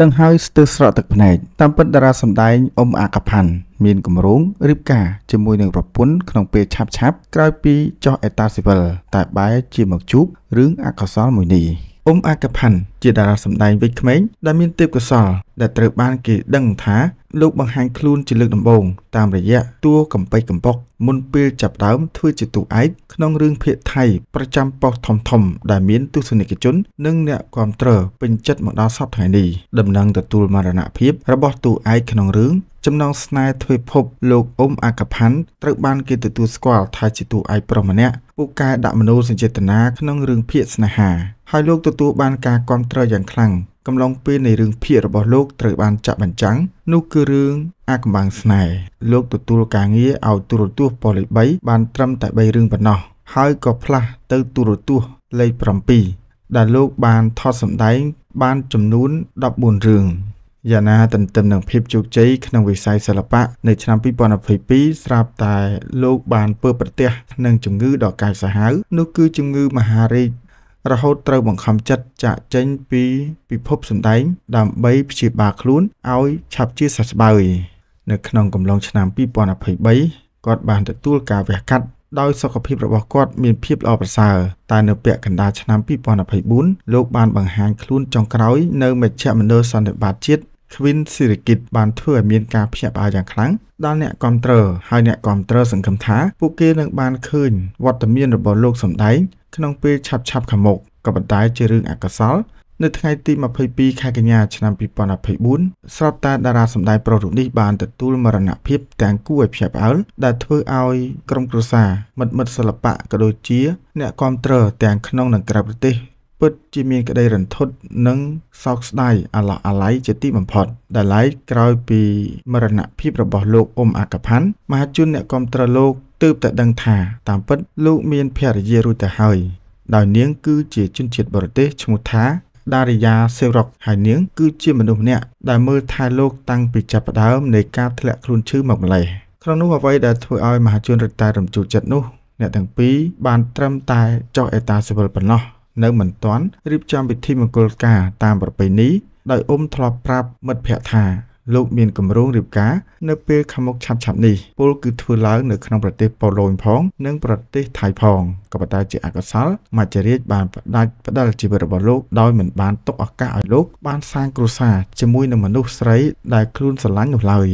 ដឹងហើយស្ទើរស្រក់ទឹកភ្នែកតាមពិតតារាសម្ដែងអ៊ុំអាកាផាន់មានគម្រោងរៀបការជាមួយនឹងប្រពន្ធក្នុងពេលឆាប់ឆាប់ក្រោយពីចោះអេតាស៊ីវិលតែបែរជាមកជួបរឿងអកុសលមួយនេះអ៊ុំអាកាផាន់ជាតារាសម្ដែងវ័យក្មេងដែលមានទេពកោសល្យដែលត្រូវបានគេដឹងថា លោកបង្ហាញខ្លួនជាលើកដំបូងតាមរយៈតួកំពេចកំប៉ុកមុនពេលចាប់ដើមធ្វើជាតួឯកក្នុងរឿងភាគថៃប្រចាំប៉ុស្តិ៍ធំធំដែលមានទស្សនិកជន និងអ្នកគាំទ្រពេញចិត្តមកដល់សពថ្ងៃនេះដំណឹងទទួលមរណភាពរបស់តួឯកក្នុងរឿងចំណងស្នេហ៍ទ្វេភពលោកអ៊ុំអាកាផាន់ត្រូវបានគេទទួលស្គាល់ថាជាតួឯកប្រុសម្នាក់ពូកែដាក់មនោសញ្ចេតនាក្នុងរឿងភាគស្នេហាហើយលោកទទួលបានការគាំទ្រយ៉ាងខ្លាំង កំឡុងពេលនៃរឿងភាគរបស់លោកត្រូវបានចាក់បញ្ចាំងនោះគឺរឿងអាកំបាំងស្នេហ៍លោកទទួលការងារឲ្យទូរទស្សន៍ប៉ូលី3បានត្រឹមតែ3រឿងប៉ុណ្ណោះហើយក៏ផ្លាស់ទៅទូរទស្សន៍លេខ7ដែលលោកបានថតសម្ដែងបានចំនួន14រឿងយ៉ាងណាទន្ទឹមនឹងភាពជោគជ័យក្នុងវិស័យសិល្បៈនៅឆ្នាំ2022ស្រាប់តែលោកបានពើប្រទះនឹងជំងឺដ៏កាចសាហាវនោះគឺជំងឺមហារីក រហូតត្រូវបង្ខំចិត្តចាកចេញពីពិភពសម្ដែង ដើម្បីព្យាបាលខ្លួនឲ្យឆាប់ជាសះស្បើយនៅក្នុងកំឡុងឆ្នាំ2023គាត់បានទទួលការវះកាត់ដោយសុខភាពរបស់គាត់មានភាពល្អប្រសើរតែនៅពាក់កណ្ដាលឆ្នាំ2024លោកបានបង្ហាញខ្លួនចុងក្រោយនៅមជ្ឈមណ្ឌលសន្និបាតជាតិ Queen Sirikit បានធ្វើឲ្យមានការភ្ញាក់ផ្អើលយ៉ាងខ្លាំងដល់អ្នកគាំទ្រហើយអ្នកគាំទ្រសង្ឃឹមថាពួកគេនឹងបានឃើញវត្តមានរបស់លោកសម្ដែងក្នុងពេលឆាប់ឆាប់ខាងមុខក៏ប៉ុន្តែជារឿងអកុសលនៅថ្ងៃទី22ខែកញ្ញាឆ្នាំ2024ស្របតែតារាសម្ដែងប្រុសរូបនេះបានទទួលមរណភាពទាំងគួរឲ្យភ្ញាក់ផ្អើលដែលធ្វើឲ្យក្រុមគ្រួសារមិត្តមិត្តសិល្បៈក៏ដូចជា អ្នកគាំទ្រទាំងក្នុងនិងក្រៅប្រទេស ពិតជាមានក្តីរន្ធត់និងសោកស្ដាយអាឡោះអាល័យជាទីបំផុតដែលឡែកក្រោយពីមរណភាពរបស់លោកអ៊ុំអាកាផាន់មហាជនអ្នកគាំទ្រលោកទើបតែដឹងថាតាមពិតលោកមានភរិយារួចទៅហើយដោយនាងគឺជាជនជាតិបរទេសឈ្មោះថាដារីយ៉ាសេរុកហើយនាងគឺជាមនុស្សម្នាក់ដែលមើលថែលោកតាំងពីចាប់ផ្ដើមនៃការធ្លាក់ខ្លួនឈឺមកម្លេះក្នុងនោះអ្វីដែលធ្វើឲ្យមហាជនរឹតតែរំជួលចិត្តនោះអ្នកទាំងពីរបានត្រឹមតែចុះអេតាស៊ីវិលប៉ុណ្ណោះ នៅមិនទាន់រៀបចំពិធីមង្គលការតាមប្រពៃណីដោយអ៊ុំធ្លាប់ប្រាប់មិត្តភ័ក្តិថាលោកមានគម្រោងរៀបការនៅពេលខាងមុខឆាប់ឆាប់នេះពលគឺធ្វើឡើងនៅក្នុងប្រទេសប៉ូឡូញផង និងប្រទេសថៃផងក៏ប៉ុន្តែជាអកុសលមច្ចរាជបានផ្ដាច់ផ្ដាល់ជីវិតរបស់លោកដោយមិនបានទុកឱកាសឲ្យលោកបានសាងគ្រួសារជាមួយនឹងមនុស្សស្រីដែលខ្លួនស្រឡាញ់នោះឡើយ